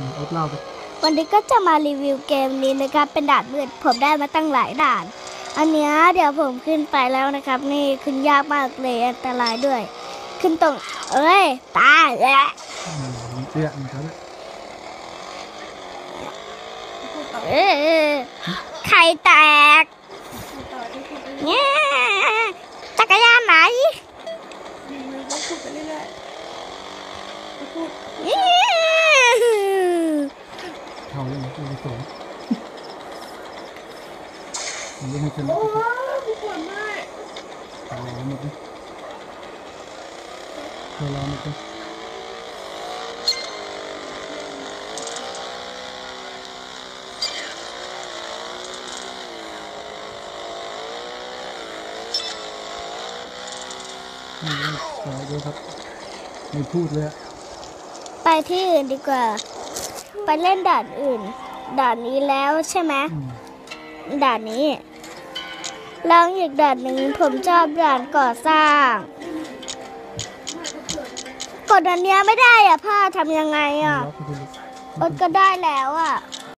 อืมอดเล่าไปวันนี้ก็จะมารีวิวเกมนี้นะครับ เป็นด่านมืดผมได้มาตั้งหลายด่าน อันเนี้ยเดี๋ยวผมขึ้นไปแล้วนะครับ นี่ขึ้นยากมากเลยอันตรายด้วย ขึ้นตรง เอ้ยตายแล้วอืมมีเตี้ยมีเขาเนี่ยเอ้ยไข่แตกเนี่ยจักรยานไหนต้องพูดไปเรื่อยๆต้องพูด เนี่ยเขาเลยนะตัวสองมันไม่ให้ชนะโอ้ยกูปวดมากเอาเราหมดเลยเอาเราหมดเลยนี่เลยสายด้วยครับ ไม่พูดเลย ไปที่อื่นดีกว่า ไปเล่นด่านอื่น ด่านนี้แล้วใช่ไหมอืมด่านนี้แล้วอีกด่านหนึ่งผมชอบด่านก่อสร้าง กดอันเนี้ยไม่ได้อะพ่อทำยังไงอะล็อกไปเลยอดก็ได้แล้วอะ